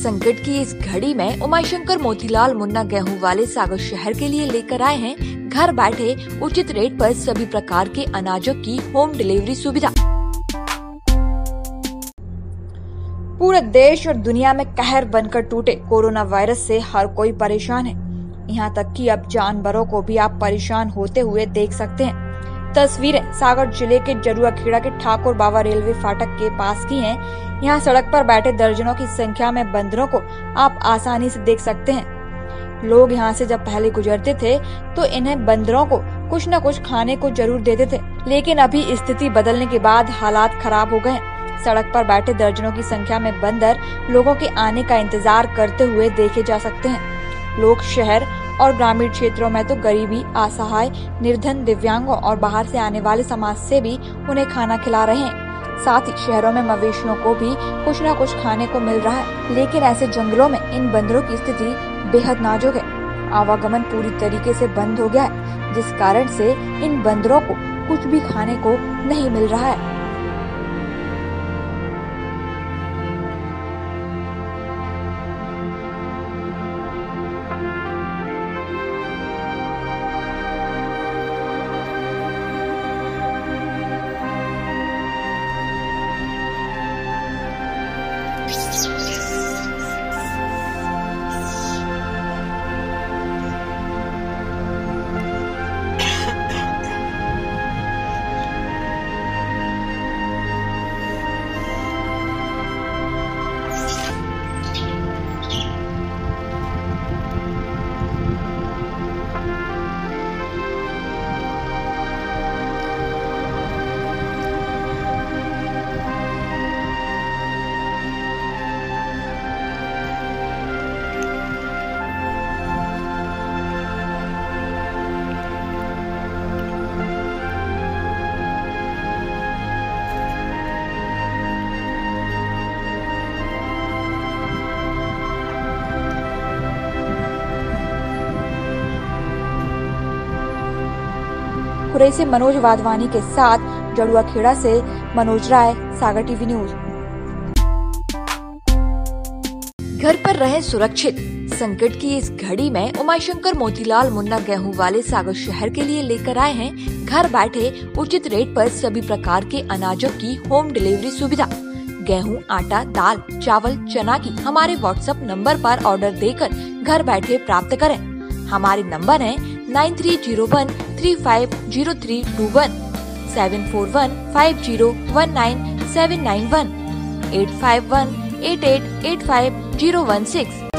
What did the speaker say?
संकट की इस घड़ी में उमाशंकर मोतीलाल मुन्ना गेहूँ वाले सागर शहर के लिए लेकर आए हैं। घर बैठे उचित रेट पर सभी प्रकार के अनाजों की होम डिलीवरी सुविधा। पूरे देश और दुनिया में कहर बनकर टूटे कोरोना वायरस से हर कोई परेशान है। यहाँ तक कि अब जानवरों को भी आप परेशान होते हुए देख सकते हैं। तस्वीरें सागर ज़िले के जरुआ खेड़ा के ठाकुर बाबा रेलवे फाटक के पास की हैं। यहाँ सड़क पर बैठे दर्जनों की संख्या में बंदरों को आप आसानी से देख सकते हैं। लोग यहाँ से जब पहले गुजरते थे तो इन्हें बंदरों को कुछ न कुछ खाने को ज़रूर देते थे। लेकिन अभी स्थिति बदलने के बाद हालात खराब हो गए सड़क पर बैठे दर्जनों की संख्या में बंदर लोगों के आने का इंतज़ार करते हुए देखे जा सकते हैं। लोग शहर और ग्रामीण क्षेत्रों में तो गरीबी, असहाय, निर्धन, दिव्यांगों और बाहर से आने वाले समाज से भी उन्हें खाना खिला रहे हैं। साथ ही शहरों में मवेशियों को भी कुछ न कुछ खाने को मिल रहा है। लेकिन ऐसे जंगलों में इन बंदरों की स्थिति बेहद नाजुक है। आवागमन पूरी तरीके से बंद हो गया है, जिस कारण से इन बंदरों को कुछ भी खाने को नहीं मिल रहा है। Yes. खुरई से मनोज वाधवानी के साथ जड़ुआ खेड़ा से मनोज राय, सागर टीवी न्यूज़। घर पर रहे सुरक्षित। संकट की इस घड़ी में उमाशंकर मोतीलाल मुन्ना गेहूँ वाले सागर शहर के लिए लेकर आए हैं। घर बैठे उचित रेट पर सभी प्रकार के अनाजों की होम डिलीवरी सुविधा। गेहूँ, आटा, दाल, चावल, चना की हमारे व्हाट्सएप नंबर पर ऑर्डर देकर घर बैठे प्राप्त करें। हमारे नंबर है 9301 350321 741 5019791 851 8885 016